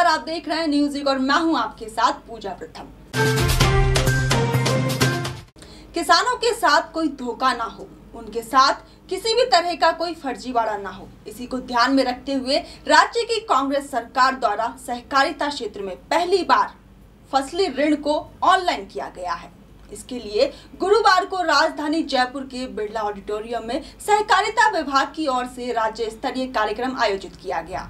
नमस्कार आप देख रहे हैं न्यूज़ और मैं हूँ आपके साथ पूजा प्रथम। किसानों के साथ कोई धोखा ना हो, उनके साथ किसी भी तरह का कोई फर्जीवाड़ा ना हो। इसी को ध्यान में रखते हुए राज्य की कांग्रेस सरकार द्वारा सहकारिता क्षेत्र में पहली बार फसली ऋण को ऑनलाइन किया गया है। इसके लिए गुरुवार को राजधानी जयपुर के बिरला ऑडिटोरियम में सहकारिता विभाग की ओर से राज्य स्तरीय कार्यक्रम आयोजित किया गया।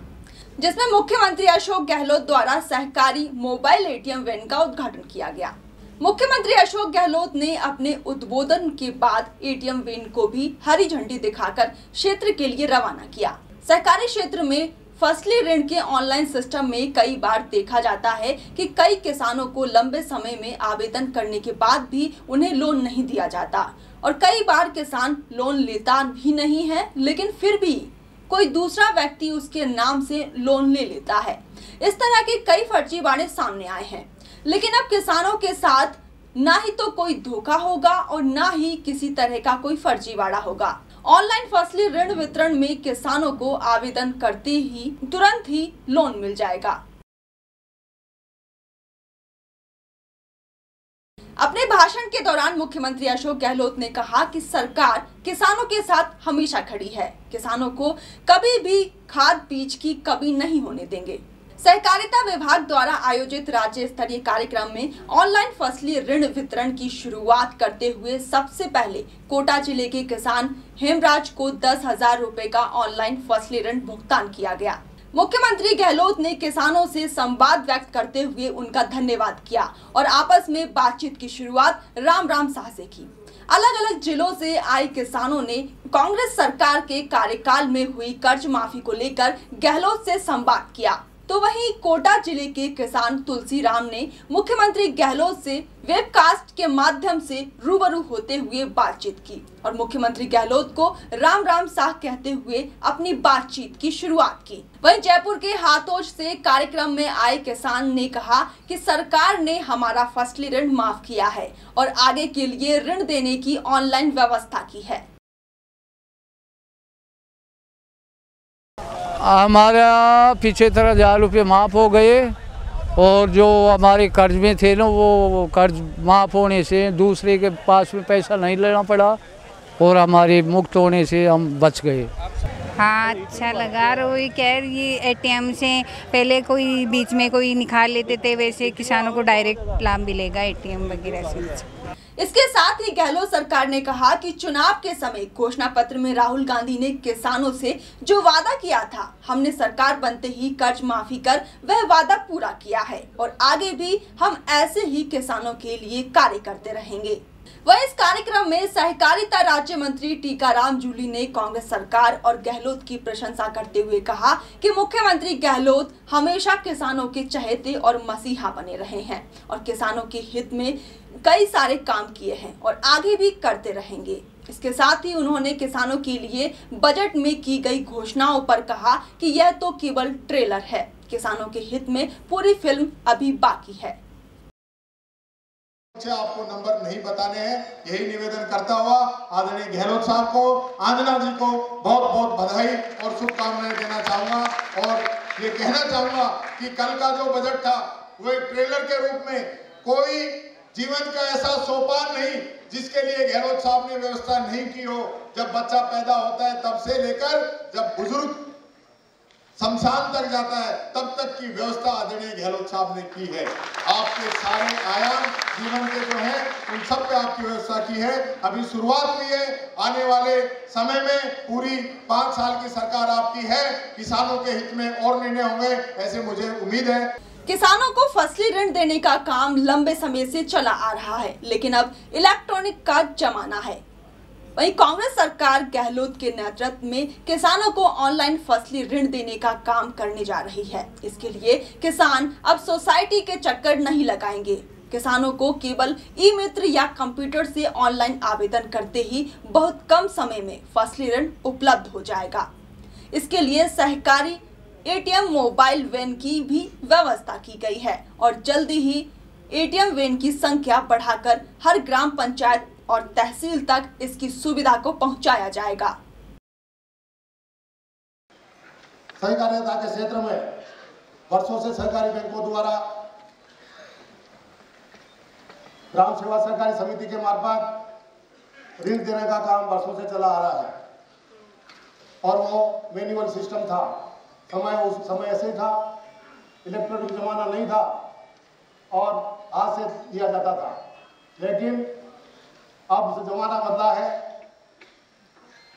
जिसमें मुख्यमंत्री अशोक गहलोत द्वारा सहकारी मोबाइल एटीएम वैन का उद्घाटन किया गया। मुख्यमंत्री अशोक गहलोत ने अपने उद्बोधन के बाद एटीएम वैन को भी हरी झंडी दिखाकर क्षेत्र के लिए रवाना किया। सहकारी क्षेत्र में फसली ऋण के ऑनलाइन सिस्टम में कई बार देखा जाता है कि कई किसानों को लंबे समय में आवेदन करने के बाद भी उन्हें लोन नहीं दिया जाता। और कई बार किसान लोन लेता भी नहीं है, लेकिन फिर भी कोई दूसरा व्यक्ति उसके नाम से लोन ले लेता है। इस तरह के कई फर्जी फर्जीवाड़े सामने आए हैं। लेकिन अब किसानों के साथ ना ही तो कोई धोखा होगा और ना ही किसी तरह का कोई फर्जीवाड़ा होगा। ऑनलाइन फसली ऋण वितरण में किसानों को आवेदन करते ही तुरंत ही लोन मिल जाएगा। अपने भाषण के दौरान मुख्यमंत्री अशोक गहलोत ने कहा कि सरकार किसानों के साथ हमेशा खड़ी है। किसानों को कभी भी खाद बीज की कमी नहीं होने देंगे। सहकारिता विभाग द्वारा आयोजित राज्य स्तरीय कार्यक्रम में ऑनलाइन फसली ऋण वितरण की शुरुआत करते हुए सबसे पहले कोटा ज़िले के किसान हेमराज को दस हज़ार रूपए का ऑनलाइन फसली ऋण भुगतान किया गया। मुख्यमंत्री गहलोत ने किसानों से संवाद व्यक्त करते हुए उनका धन्यवाद किया और आपस में बातचीत की शुरुआत राम राम शाह से की। अलग अलग जिलों से आए किसानों ने कांग्रेस सरकार के कार्यकाल में हुई कर्ज माफ़ी को लेकर गहलोत से संवाद किया। तो वहीं कोटा ज़िले के किसान तुलसी राम ने मुख्यमंत्री गहलोत से वेबकास्ट के माध्यम से रूबरू होते हुए बातचीत की और मुख्यमंत्री गहलोत को राम राम साह कहते हुए अपनी बातचीत की शुरुआत की। वहीं जयपुर के हाथोज से कार्यक्रम में आए किसान ने कहा कि सरकार ने हमारा फसली ऋण माफ़ किया है और आगे के लिए ऋण देने की ऑनलाइन व्यवस्था की है। हमारा पीछे तरह हज़ार रुपये माफ़ हो गए और जो हमारे कर्ज में थे ना, वो कर्ज माफ़ होने से दूसरे के पास में पैसा नहीं लेना पड़ा और हमारे मुक्त होने से हम बच गए। हाँ अच्छा लगा। और वही कह ये एटीएम से पहले कोई बीच में कोई निकाल लेते थे, वैसे किसानों को डायरेक्ट लाभ मिलेगा एटीएम वगैरह से। इसके साथ ही गहलोत सरकार ने कहा कि चुनाव के समय घोषणा पत्र में राहुल गांधी ने किसानों से जो वादा किया था, हमने सरकार बनते ही कर्ज माफ़ी कर वह वादा पूरा किया है और आगे भी हम ऐसे ही किसानों के लिए कार्य करते रहेंगे। वह इस कार्यक्रम में सहकारिता राज्य मंत्री टीकाराम जूली ने कांग्रेस सरकार और गहलोत की प्रशंसा करते हुए कहा कि मुख्यमंत्री गहलोत हमेशा किसानों के चहेते और मसीहा बने रहे हैं और किसानों के हित में कई सारे काम किए हैं और आगे भी करते रहेंगे। इसके साथ ही उन्होंने किसानों के लिए बजट में की गई घोषणाओं पर कहा कि यह तो केवल ट्रेलर है। किसानों के हित में पूरी फ़िल्म अभी बाकी है। आपको नंबर नहीं बताने हैं, यही निवेदन करता हुआ आदरणीय गहलोत साहब को, आंजना जी को बहुत बहुत बधाई और शुभकामनाएँ देना चाहूँगा। और ये कहना चाहूँगा कि कल का जो बजट था, वो एक ट्रेलर के रूप में कोई जीवन का ऐसा सोपान नहीं, जिसके लिए गहलोत साहब ने व्यवस्था नहीं की हो। जब बच्चा पैदा होता है, तब से लेकर जब बुज़ुर्ग शमशान तक जाता है, तब तक की व्यवस्था आदरणीय गहलोत साहब ने की है। आपके सारे आयाम जीवन के जो है, उन सब पे आपकी व्यवस्था की है। अभी शुरुआत हुई है, आने वाले समय में पूरी पाँच साल की सरकार आपकी है। किसानों के हित में और निर्णय होंगे, ऐसे मुझे उम्मीद है। किसानों को फसली ऋण देने का काम लंबे समय से चला आ रहा है, लेकिन अब इलेक्ट्रॉनिक का जमाना है। वहीं कांग्रेस सरकार गहलोत के नेतृत्व में किसानों को ऑनलाइन फसली ऋण देने का काम करने जा रही है। इसके लिए किसान अब सोसाइटी के चक्कर नहीं लगाएँगे। किसानों को केवल ई मित्र या कंप्यूटर से ऑनलाइन आवेदन करते ही बहुत कम समय में फसली ऋण उपलब्ध हो जाएगा। इसके लिए सहकारी एटीएम मोबाइल वैन की भी व्यवस्था की गई है और जल्दी ही एटीएम वैन की संख्या बढ़ाकर हर ग्राम पंचायत और तहसील तक इसकी सुविधा को पहुँचाया जाएगा। सहकारिता के क्षेत्र में वर्षों से सहकारी बैंकों द्वारा ग्राम सेवा सहकारी समिति के मार्फत ऋण देने का काम वर्षों से चला आ रहा है। और वो मैनुअल सिस्टम था। समय उस समय ऐसे था। इलेक्ट्रॉनिक जमाना नहीं था। और हाथ से दिया जाता था। लेकिन अब जमाना बदला है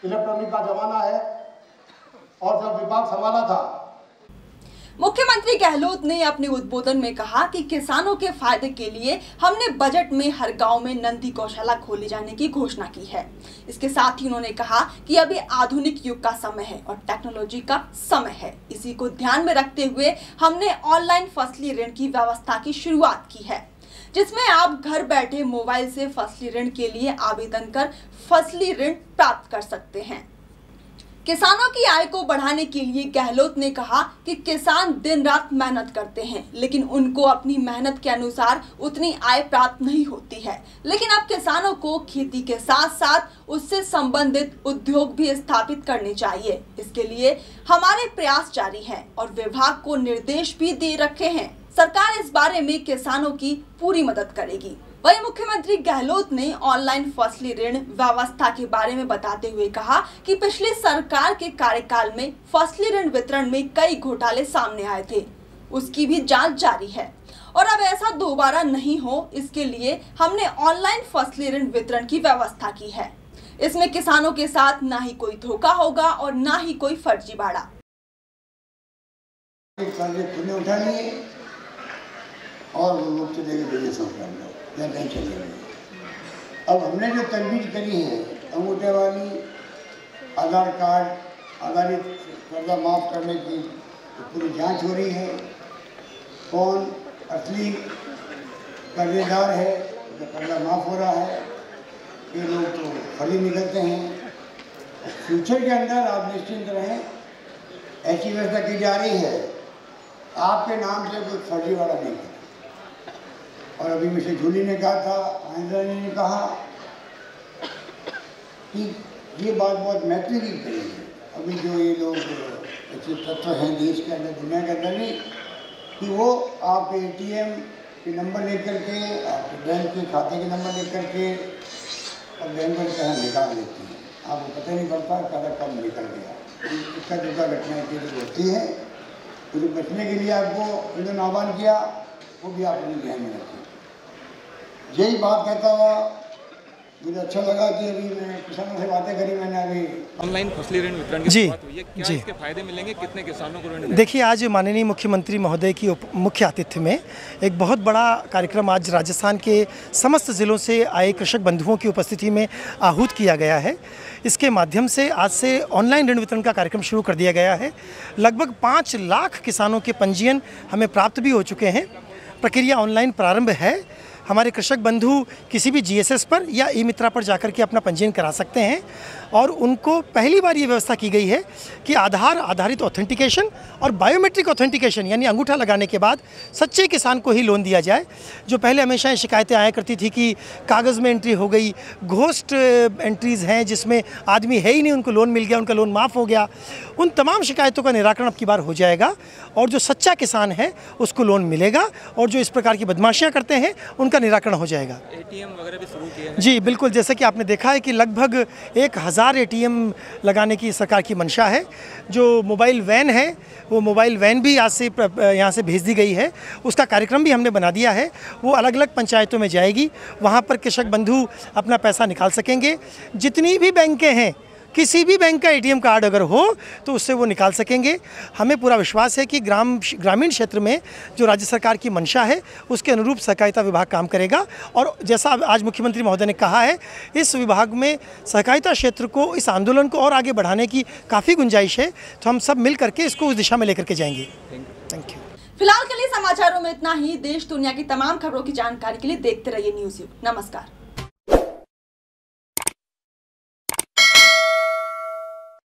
इलेक्ट्रॉनिक का जमाना है, और जब विभाग संभाला था। मुख्यमंत्री गहलोत ने अपने उद्बोधन में कहा कि किसानों के फ़ायदे के लिए हमने बजट में हर गाँव में नंदी गौशाला खोले जाने की घोषणा की है। इसके साथ ही उन्होंने कहा कि अभी आधुनिक युग का समय है और टेक्नोलॉजी का समय है। इसी को ध्यान में रखते हुए हमने ऑनलाइन फसली ऋण की व्यवस्था की शुरुआत की है। जिसमें आप घर बैठे मोबाइल से फसली ऋण के लिए आवेदन कर फसली ऋण प्राप्त कर सकते हैं। किसानों की आय को बढ़ाने के लिए गहलोत ने कहा कि किसान दिन रात मेहनत करते हैं, लेकिन उनको अपनी मेहनत के अनुसार उतनी आय प्राप्त नहीं होती है। लेकिन अब किसानों को खेती के साथ साथ उससे संबंधित उद्योग भी स्थापित करने चाहिए। इसके लिए हमारे प्रयास जारी हैं और विभाग को निर्देश भी दे रखे हैं। सरकार इस बारे में किसानों की पूरी मदद करेगी। वही मुख्यमंत्री गहलोत ने ऑनलाइन फसली ऋण व्यवस्था के बारे में बताते हुए कहा कि पिछली सरकार के कार्यकाल में फसली ऋण वितरण में कई घोटाले सामने आए थे। उसकी भी जाँच जारी है। और अब ऐसा दोबारा नहीं हो, इसके लिए हमने ऑनलाइन फसली ऋण वितरण की व्यवस्था की है। इसमें किसानों के साथ ना ही कोई धोखा होगा और ना ही कोई उठा लिए और वो लोग चले गए बिज़नेस कर लो या नहीं चलेंगे। अब हमने जो तजवीज़ करी है, अंगूठे वाली, आधार कार्ड, आधारित कर्जा माफ़ करने की पूरी जाँच हो रही है। कौन असली कर्जेदार है, जो कर्जा माफ़ हो रहा है, ये लोग तो फली निकलते हैं। फ्यूचर के अंदर आप निश्चिंत रहें, ऐसी व्यवस्था की जा रही है। आपके नाम से कोई फर्जीवाड़ा नहीं है। और अभी मिस्टर जूली ने कहा था आयंद्रा ने कहा कि ये बात बहुत महत्व की कही है। अभी जो ये लोग, ऐसे तत्व हैं देश के अंदर, दुनिया के अंदर नहीं, कि वो आपके एटीएम के नंबर लेकर के आपके बैंक के खाते के नंबर लेकर के, और बैंक में कहाँ निकाल लेती है। आपको पता नहीं पड़ता कदा कब निकल गया। इसका दुर्गा घटना के लिए होती है। तो बचने के लिए आपको इन्होंने आह्वान किया, वो भी आप अपने ध्यान में रखें। यही बात कहता हुआ मुझे अच्छा लगा कि अभी मैं किसानों से बातें करी मैंने अभी। ऑनलाइन फसली ऋण वितरण जी, क्या जी। इसके फ़ायदे मिलेंगे? कितने किसानों को ऋण देखिए आज माननीय मुख्यमंत्री महोदय की मुख्य आतिथ्य में एक बहुत बड़ा कार्यक्रम आज राजस्थान के समस्त ज़िलों से आए कृषक बंधुओं की उपस्थिति में आहूत किया गया है। इसके माध्यम से आज से ऑनलाइन ऋण वितरण का कार्यक्रम शुरू कर दिया गया है। लगभग पाँच लाख किसानों के पंजीयन हमें प्राप्त भी हो चुके हैं। प्रक्रिया ऑनलाइन प्रारंभ है। हमारे कृषक बंधु किसी भी जीएसएस पर या ई मित्रा पर जाकर के अपना पंजीयन करा सकते हैं और उनको पहली बार ये व्यवस्था की गई है कि आधार, आधारित ऑथेंटिकेशन और बायोमेट्रिक ऑथेंटिकेशन यानी अंगूठा लगाने के बाद सच्चे किसान को ही लोन दिया जाए। जो पहले हमेशा शिकायतें आया करती थी कि कागज़ में एंट्री हो गई, घोस्ट एंट्रीज़ हैं जिसमें आदमी है ही नहीं, उनको लोन मिल गया, उनका लोन माफ़ हो गया। उन तमाम शिकायतों का निराकरण अब की बार हो जाएगा और जो सच्चा किसान है, उसको लोन मिलेगा और जो इस प्रकार की बदमाशियाँ करते हैं निराकरण हो जाएगा। एटीएम वगैरह भी शुरू किए जी बिल्कुल जैसे कि आपने देखा है कि लगभग एक हज़ार एटीएम लगाने की सरकार की मंशा है। जो मोबाइल वैन है वो मोबाइल वैन भी आज से यहाँ से भेज दी गई है। उसका कार्यक्रम भी हमने बना दिया है। वो अलग अलग पंचायतों में जाएगी। वहाँ पर कृषक बंधु अपना पैसा निकाल सकेंगे। जितनी भी बैंकें हैं किसी भी बैंक का एटीएम कार्ड अगर हो तो उससे वो निकाल सकेंगे। हमें पूरा विश्वास है कि ग्राम, ग्रामीण क्षेत्र में जो राज्य सरकार की मंशा है, उसके अनुरूप सहकारिता विभाग काम करेगा। और जैसा आज मुख्यमंत्री महोदय ने कहा है, इस विभाग में सहकारिता क्षेत्र को, इस आंदोलन को और आगे बढ़ाने की काफ़ी गुंजाइश है। तो हम सब मिल करके इसको उस दिशा में लेकर के जाएँगे। थैंक यू फ़िलहाल के लिए समाचारों में इतना ही। देश, दुनिया की तमाम खबरों की जानकारी के लिए देखते रहिए न्यूज़ यू नमस्कार।